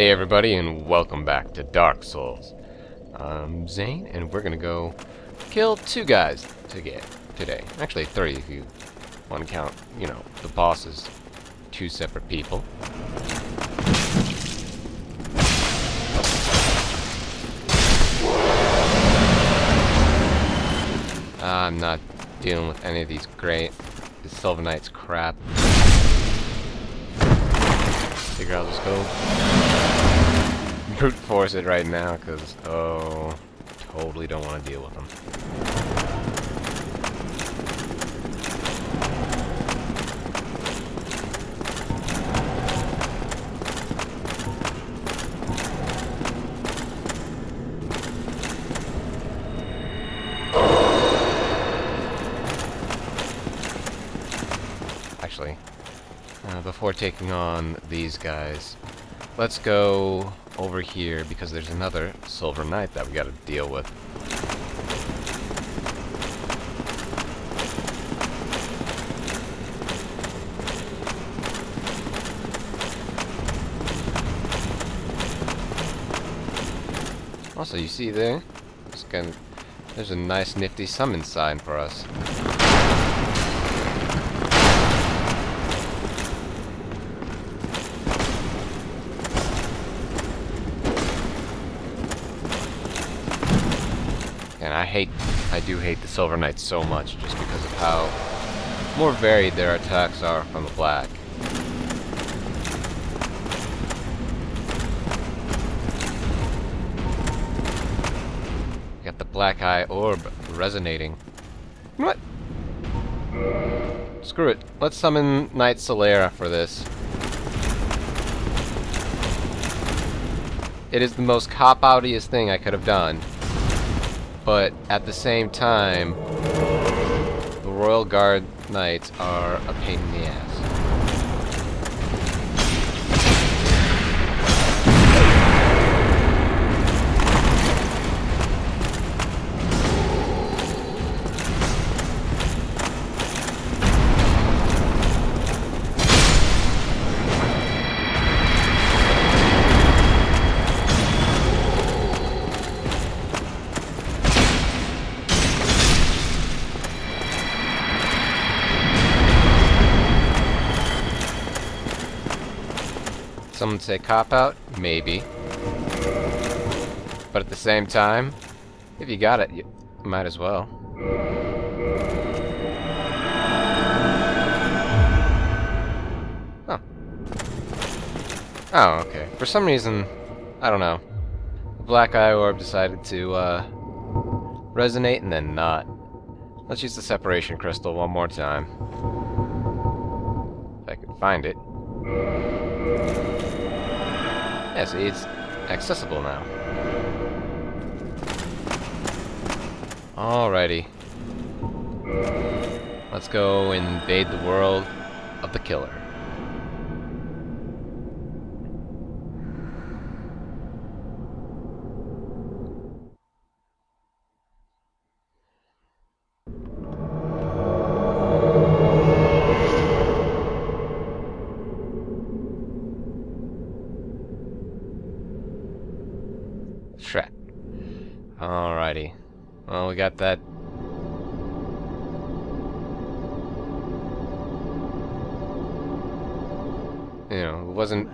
Hey everybody and welcome back to Dark Souls. I'm Zane and we're gonna go kill two guys to get today. Actually three if you want to count, you know, the bosses. Two separate people. I'm not dealing with any of these great the Knights crap. Figure I'll just go brute force it right now, because, oh, totally don't want to deal with them. Actually, uh, before taking on these guys, let's go over here because there's another Silver Knight that we gotta deal with. Also, you see there? Gonna, there's a nice nifty summon sign for us. Hate, I do hate the Silver Knights so much just because of how more varied their attacks are from the Black. Got the Black Eye Orb resonating. What? Screw it. Let's summon Knight Solaire for this. It is the most cop-outiest thing I could have done but at the same time, the Royal Guard Knights are a pain in the ass. Some would say cop out, maybe. But at the same time, if you got it, you might as well. Oh. Oh, okay. For some reason, I don't know. The Black Eye Orb decided to, uh, resonate and then not. Let's use the Separation Crystal one more time. If I can find it. See, it's accessible now. Alrighty. Let's go invade the world of the killer. Shrek. Alrighty. Well, we got that. You know, it wasn't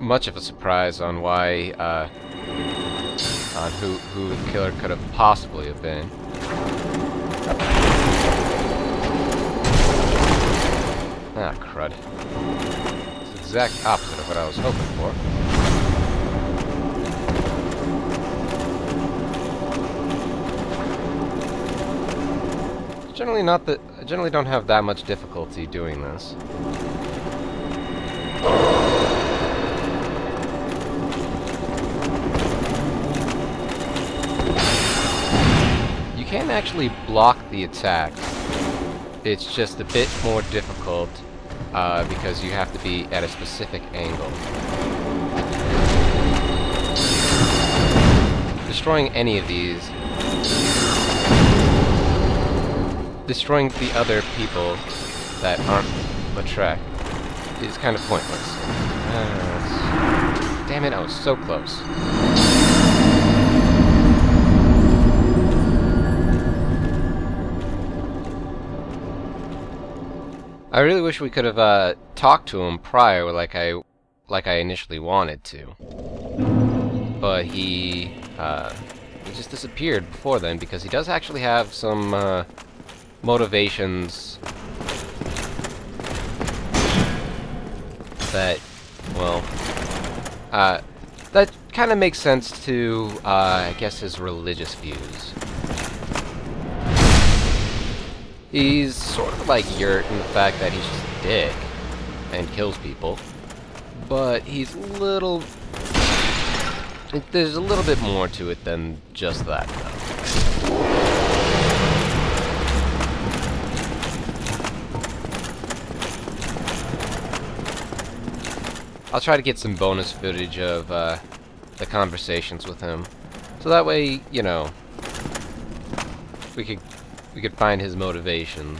much of a surprise on why, uh, on who, who the killer could have possibly have been. Ah, crud. It's the exact opposite of what I was hoping for. Generally not that I generally don't have that much difficulty doing this. You can actually block the attacks. It's just a bit more difficult uh, because you have to be at a specific angle. Destroying any of these destroying the other people that aren't Lautrec is kind of pointless. Uh, Damn it, I was so close. I really wish we could have uh, talked to him prior, like I, like I initially wanted to. But he, uh, he just disappeared before then because he does actually have some uh, motivations that, well, uh, that kind of makes sense to, uh, I guess, his religious views. He's sort of like Yurt in the fact that he's just a dick and kills people, but he's little... There's a little bit more to it than just that, though. I'll try to get some bonus footage of uh, the conversations with him, so that way, you know, we could we could find his motivations.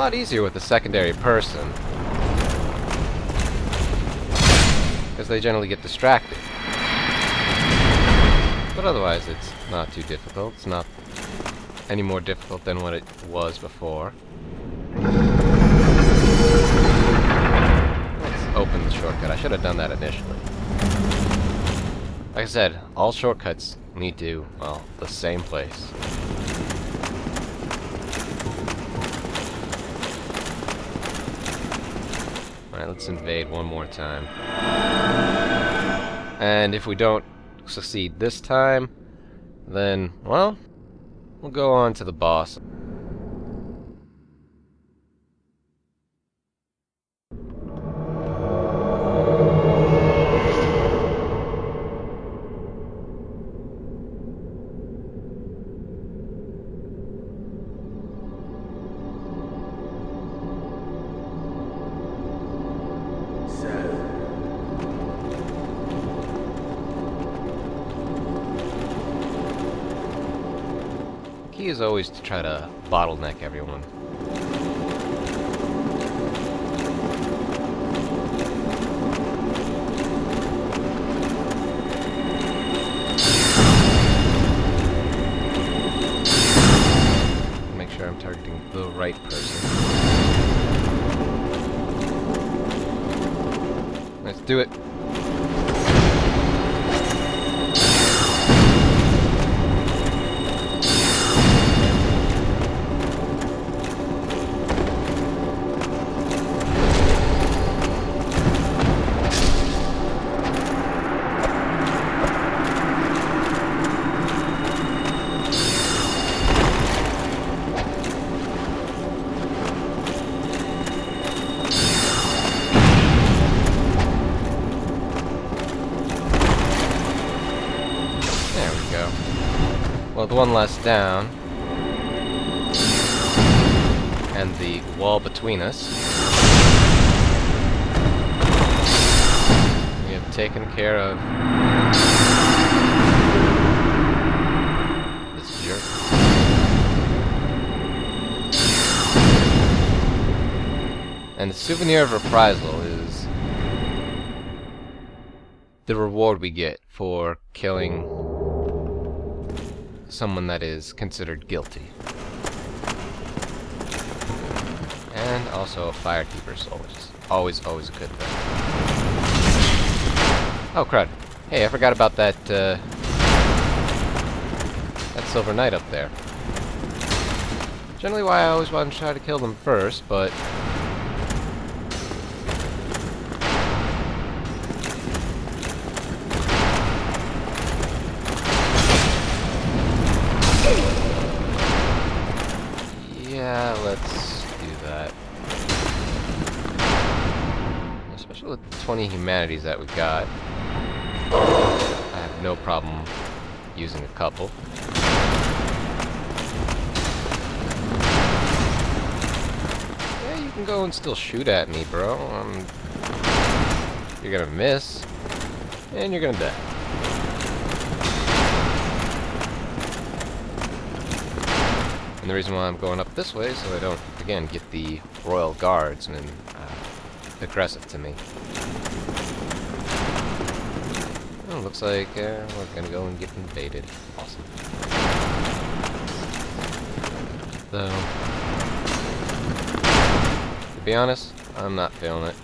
Lot easier with a secondary person. Because they generally get distracted. But otherwise it's not too difficult. It's not any more difficult than what it was before. Let's open the shortcut. I should have done that initially. Like I said, all shortcuts lead to, well, the same place. Let's invade one more time. And if we don't succeed this time, then, well, we'll go on to the boss. Key is always to try to bottleneck everyone. One less down. And the wall between us. We have taken care of this jerk. And the souvenir of reprisal is the reward we get for killing someone that is considered guilty. And also a firekeeper soul, which is always, always a good thing. Oh, crud. Hey, I forgot about that, uh, that Silver Knight up there. Generally why I always want to try to kill them first, but... humanities that we've got, I have no problem using a couple. Yeah, you can go and still shoot at me, bro. You're gonna miss, and you're gonna die. And the reason why I'm going up this way is so I don't, again, get the Royal Guards and uh, aggressive to me. Oh, looks like uh, we're gonna go and get invaded. Awesome. Though, to be honest, I'm not feeling it.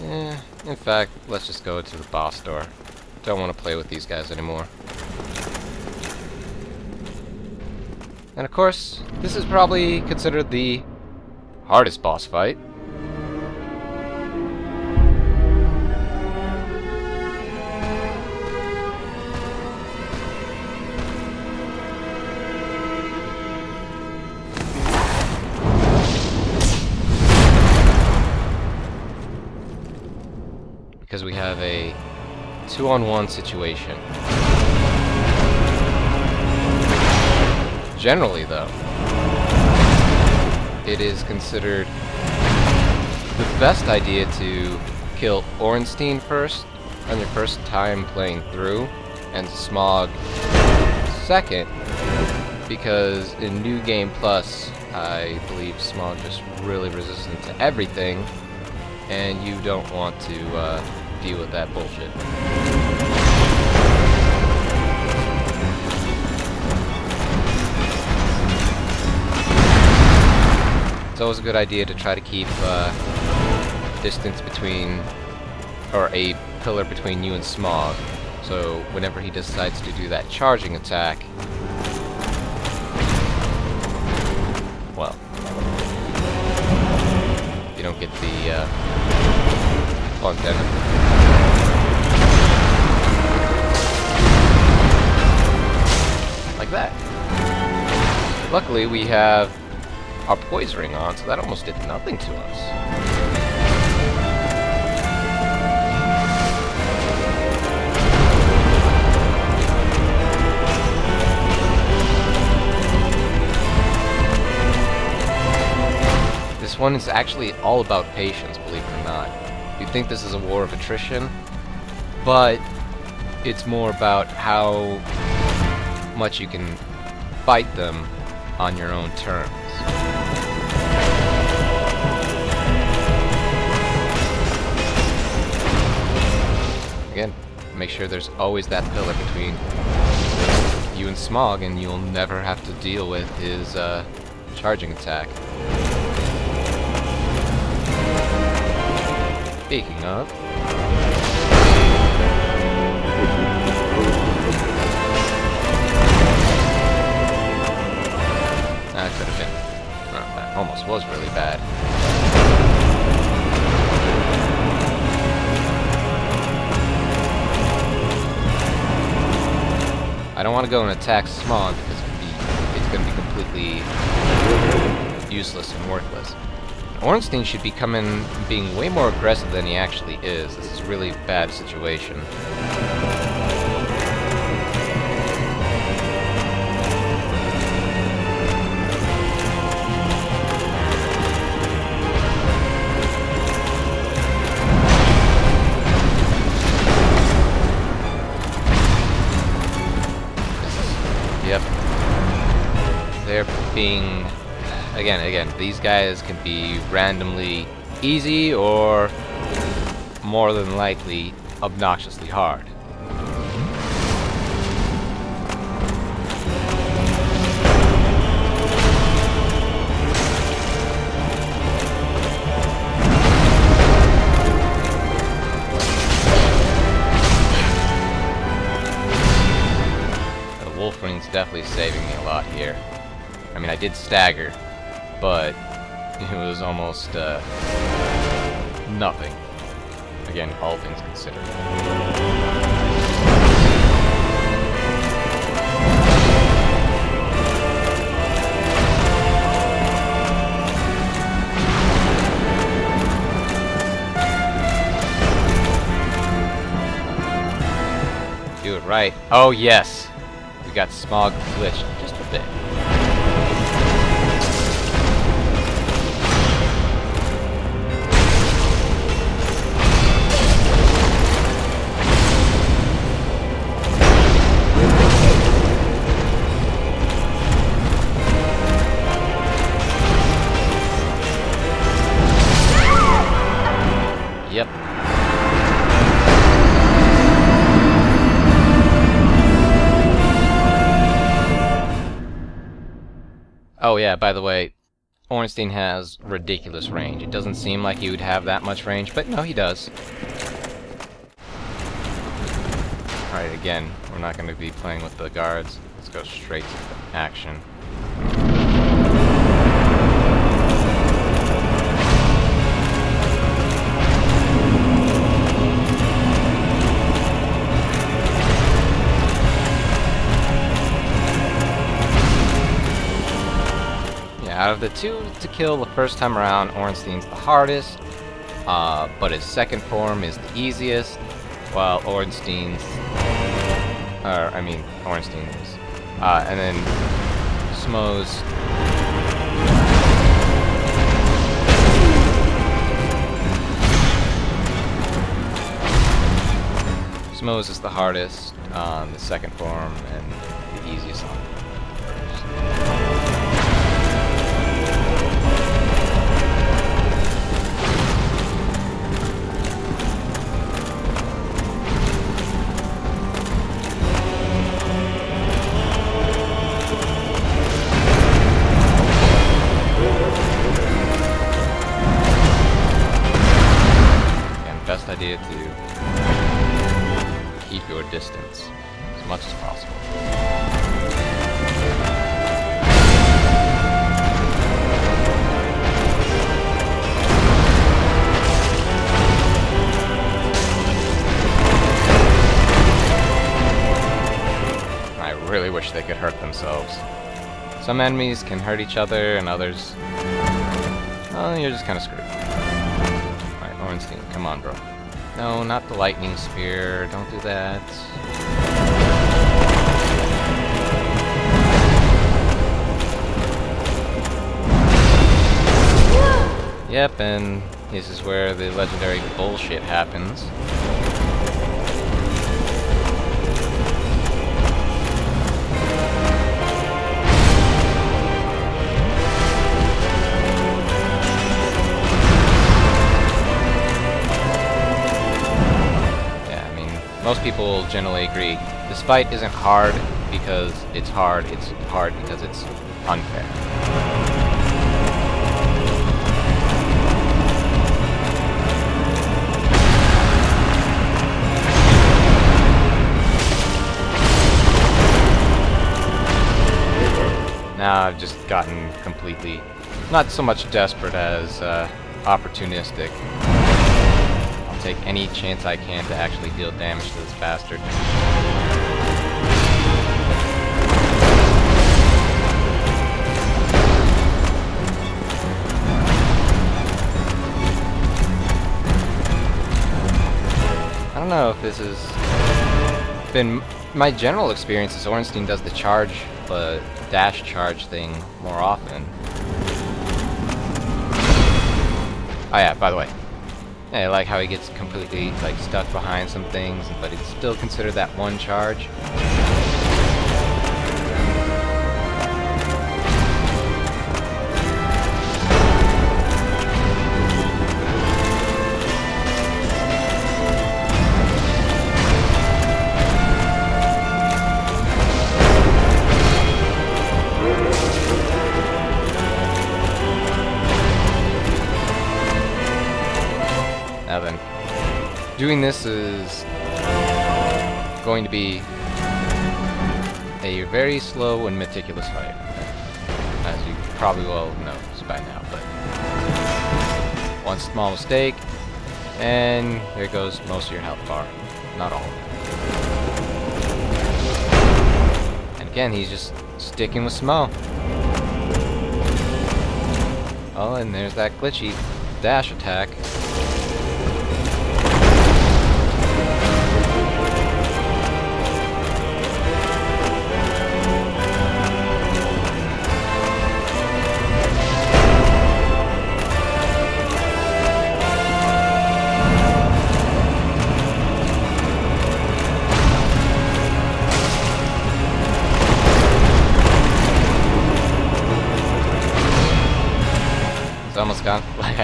Yeah, in fact, let's just go to the boss door. Don't want to play with these guys anymore. And of course, this is probably considered the hardest boss fight. Two-on-one situation. Generally, though, it is considered the best idea to kill Ornstein first on your first time playing through, and Smough second, because in New Game Plus, I believe Smough is really resistant to everything, and you don't want to uh, deal with that bullshit. It's always a good idea to try to keep uh, distance between, or a pillar between you and Smough. So whenever he decides to do that charging attack, well, you don't get the uh, Like that. Luckily, we have our poise ring on, so that almost did nothing to us. This one is actually all about patience, believe it or not. You think this is a war of attrition, but it's more about how much you can fight them on your own terms. Again, make sure there's always that pillar between you and Smough, and you'll never have to deal with his uh, charging attack. Speaking of, want to go and attack Smough because it's going to be completely useless and worthless. Ornstein should be coming, being way more aggressive than he actually is. This is a really bad situation. These guys can be randomly easy or more than likely obnoxiously hard. The Wolf Ring's definitely saving me a lot here. I mean, I did stagger, but it was almost uh, nothing again, all things considered. Do it right. Oh yes! We got Smough glitched just a bit. Yeah, by the way, Ornstein has ridiculous range. It doesn't seem like he would have that much range, but no, he does. Alright, again, we're not going to be playing with the guards. Let's go straight to action. Out of the two to kill the first time around, Ornstein's the hardest, uh, but his second form is the easiest, while Ornstein's, or I mean, Ornstein is, uh, and then Smough's Smough's is the hardest on the second form and the easiest on they could hurt themselves. Some enemies can hurt each other, and others... Oh, you're just kind of screwed. Alright, Ornstein, come on, bro. No, not the lightning spear. Don't do that. Yep, and this is where the legendary bullshit happens. Most people generally agree. This fight isn't hard because it's hard, it's hard because it's unfair. Now I've just gotten completely, not so much desperate as uh, opportunistic. Take any chance I can to actually deal damage to this bastard. I don't know if this has been my general experience is Ornstein does the charge, the dash charge thing more often. Oh yeah, by the way. I like how he gets completely like stuck behind some things, but it's still considered that one charge. Doing this is going to be a very slow and meticulous fight, as you probably well know by now, but one small mistake, And there goes most of your health bar. Not all. And again, he's just sticking with Smough. Oh, and there's that glitchy dash attack.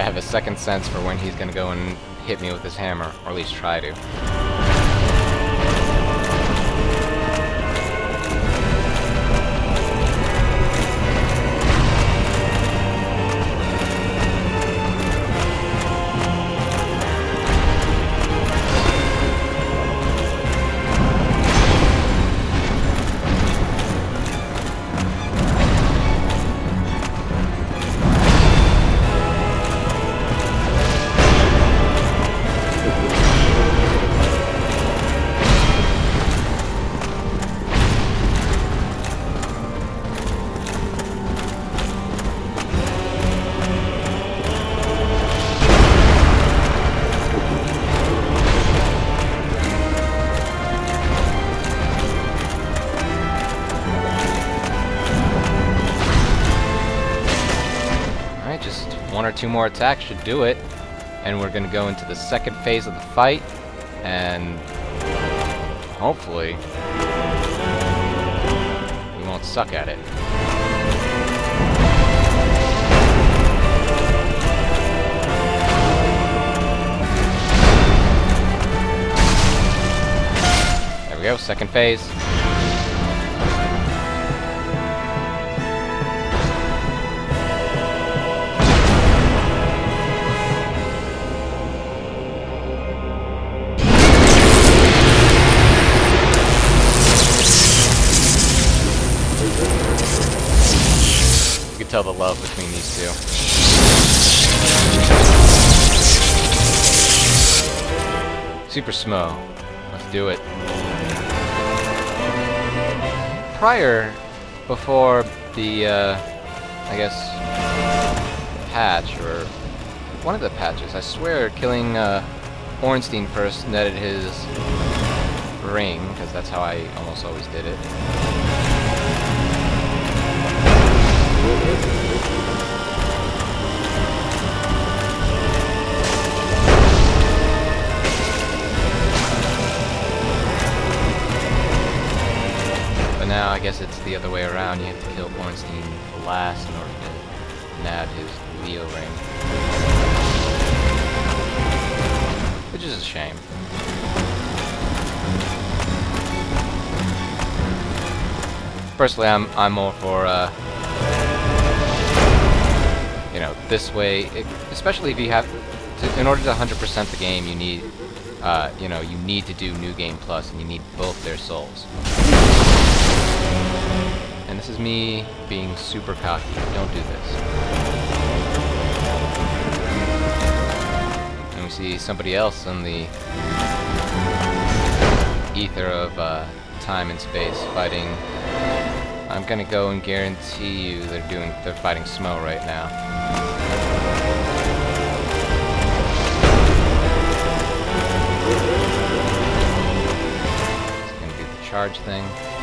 Have a second sense for when he's gonna go and hit me with his hammer, or at least try to. Two more attacks should do it. And we're gonna go into the second phase of the fight. And hopefully we won't suck at it. There we go, second phase. Love between these two. Super Smough. Let's do it. Prior, before the, uh, I guess, patch, or one of the patches, I swear killing uh, Ornstein first netted his ring, because that's how I almost always did it. Guess it's the other way around. You have to kill Ornstein last in order to nab his Leo ring. Which is a shame. Personally, I'm I'm more for uh, you know this way, it, especially if you have to, in order to 100% the game, you need uh, you know you need to do New Game Plus, and you need both their souls. And this is me being super cocky. Don't do this. And we see somebody else in the ether of uh, time and space fighting. I'm gonna go and guarantee you they're doing they're fighting Smough right now. Charge thing.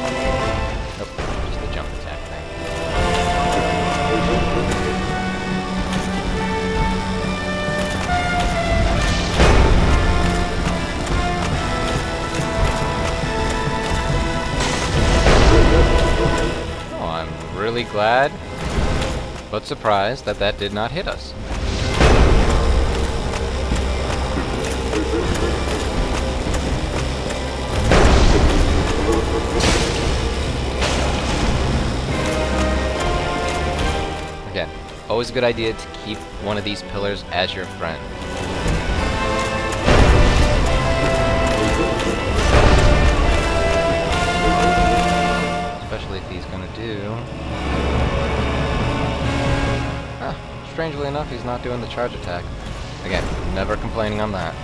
Oh, I'm really glad, but surprised that that did not hit us. Always a good idea to keep one of these pillars as your friend. Especially if he's gonna do... Ah, strangely enough, he's not doing the charge attack. Again, never complaining on that.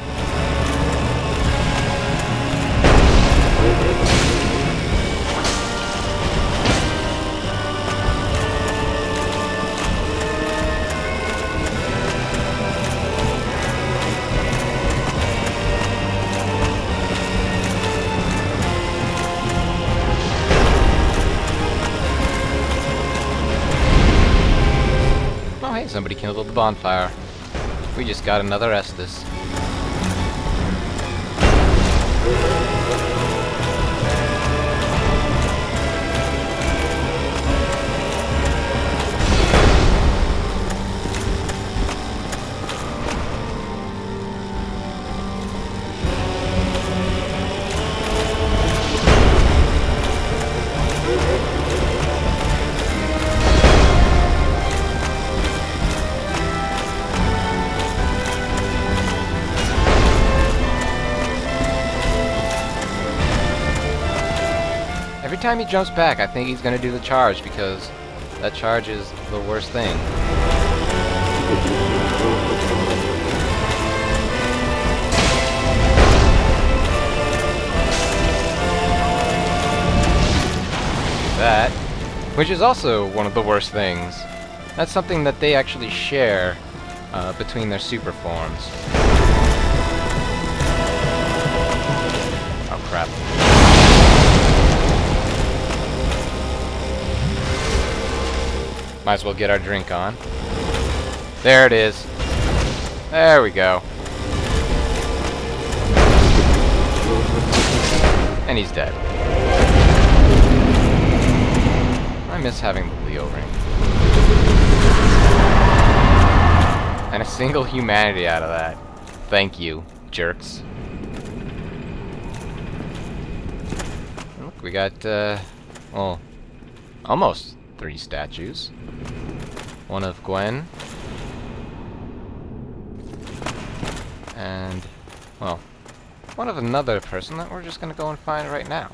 Somebody kindled the bonfire. We just got another Estus. Time he jumps back, I think he's gonna do the charge because that charge is the worst thing. That, which is also one of the worst things. That's something that they actually share uh, between their super forms. Oh crap. Might as well get our drink on. There it is. There we go. And he's dead. I miss having the Leo ring. And a single humanity out of that. Thank you, jerks. Look, we got, uh, well, almost three statues. One of Gwyn. And, well, one of another person that we're just gonna go and find right now.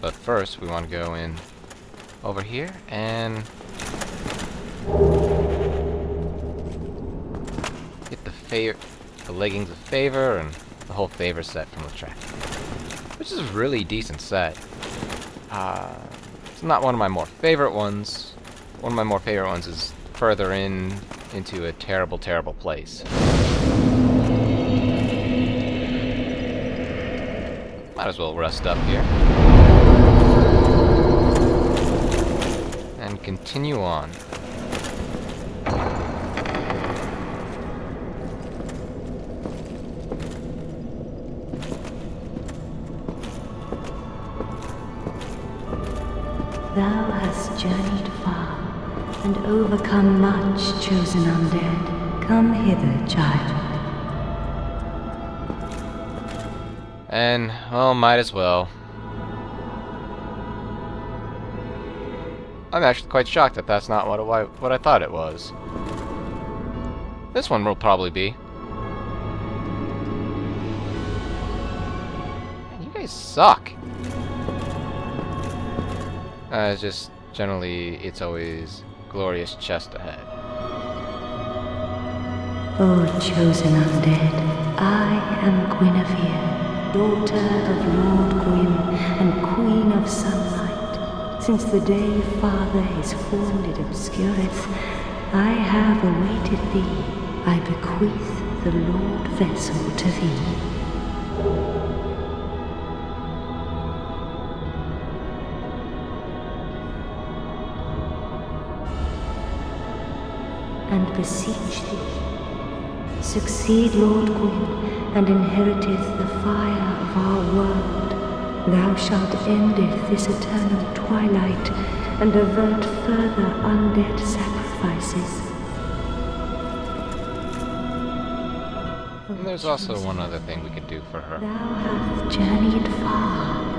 But first, we want to go in over here and get the the leggings of favor, and the whole favor set from the track, which is a really decent set. Uh, it's not one of my more favorite ones. One of my more favorite ones is further in into a terrible, terrible place. Might as well rest up here. And continue on. Journeyed far and overcome much, chosen undead. Come hither, child. And, well, might as well. I'm actually quite shocked that that's not what, it, what I thought it was. This one will probably be. Man, you guys suck. Uh, it's just, generally, it's always glorious chest ahead. O chosen undead, I am Gwynevere, daughter of Lord Gwyn and Queen of Sunlight. Since the day Father his form did obscureth, I have awaited thee. I bequeath the Lordvessel to thee. And beseech thee. Succeed, Lord Gwyn, and inheriteth the fire of our world. Thou shalt endeth this eternal twilight, and avert further undead sacrifices. And there's also one other thing we could do for her. Thou hast journeyed far.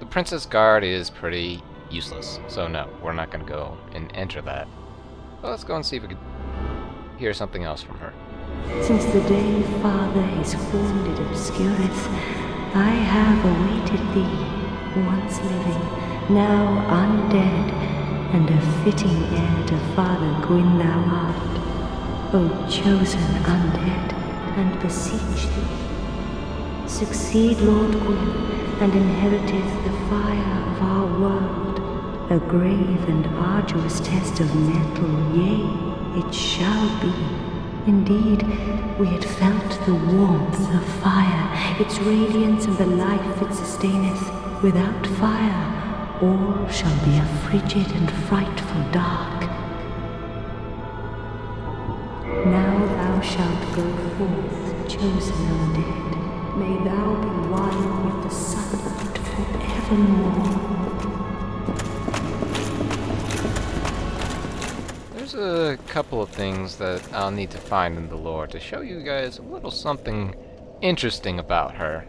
The Princess Guard is pretty useless, so no, we're not going to go and enter that. But let's go and see if we can hear something else from her. Since the day Father his horn did obscureth, I have awaited thee, once living, now undead, and a fitting heir to Father Gwyn thou art. O chosen undead, and beseech thee, succeed Lord Gwyn, and inheriteth the fire of our world, a grave and arduous test of mettle, yea, it shall be. Indeed, we had felt the warmth of fire, its radiance and the life it sustaineth. Without fire, all shall be a frigid and frightful dark. Now thou shalt go forth, chosen undead. May thou be one with the sunlight forevermore. There's a couple of things that I'll need to find in the lore to show you guys a little something interesting about her.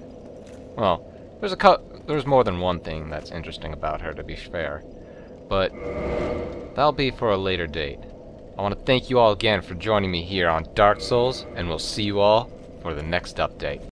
Well, there's a there's more than one thing that's interesting about her, to be fair. But that'll be for a later date. I want to thank you all again for joining me here on Dark Souls, and we'll see you all for the next update.